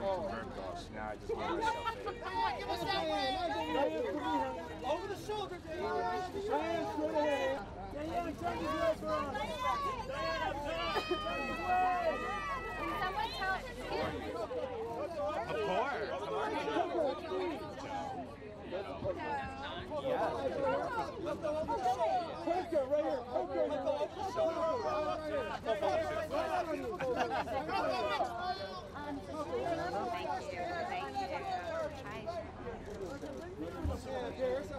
now I just want myself in. Over the shoulder, Diane. Turn head for us. Diane, up top. Turn your way. Of course. Take it right here. Take it over the shoulder.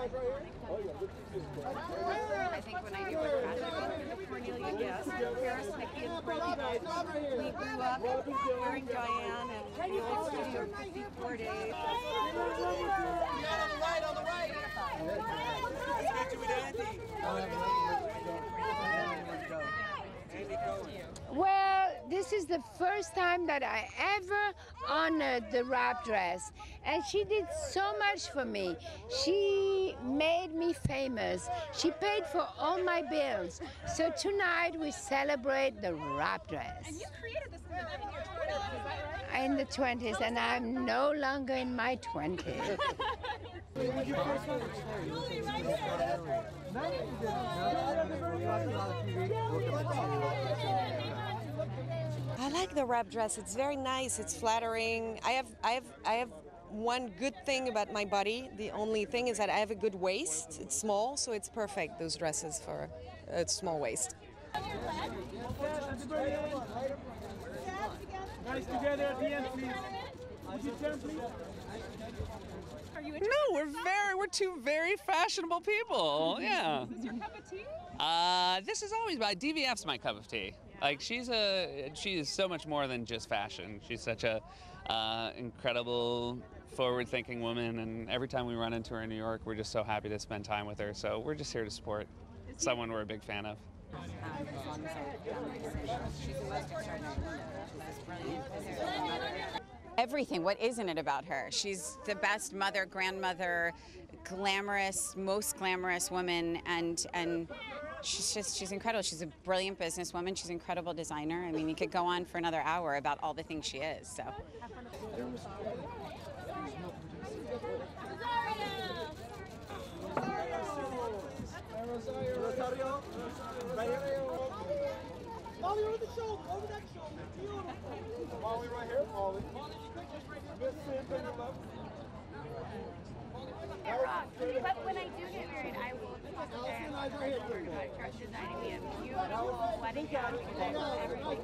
I think when I do a project with Cornelia Guest, Paris, Mickey, and Brody, we grew up hearing Diane and the old studio for 54 days. Well, this is the first time that I ever honored the wrap dress, and she did so much for me. She made me famous. She paid for all my bills. So tonight we celebrate the wrap dress. And You created this in your 20s, is that right? In the 20s, and I'm no longer in my 20s. Like the wrap dress. It's very nice. It's flattering. I have I have I have one good thing about my body. The only thing is that I have a good waist. It's small, so it's perfect those dresses for a small waist. Nice together at the end, please. Would you turn. Are you No, we're very we're two very fashionable people. Yeah. Is your cup of tea? Uh, this is always my DVF's my cup of tea. Like she's a she is so much more than just fashion. She's such a uh, incredible, forward-thinking woman, and every time we run into her in New York, we're just so happy to spend time with her. So we're just here to support someone we're a big fan of. Um, Everything. What isn't it about her? She's the best mother, grandmother, glamorous, most glamorous woman, and and she's just she's incredible. She's a brilliant businesswoman. She's an incredible designer. I mean, you could go on for another hour about all the things she is. So. Rosario. Right here. Molly, over the shoulder. Over that shoulder. Beautiful. Molly, right here. Molly. Molly, you could just right here. Miss Sim, bring your love. But when I do get married, I will talk to them about dress designing me a beautiful wedding gown because I love everything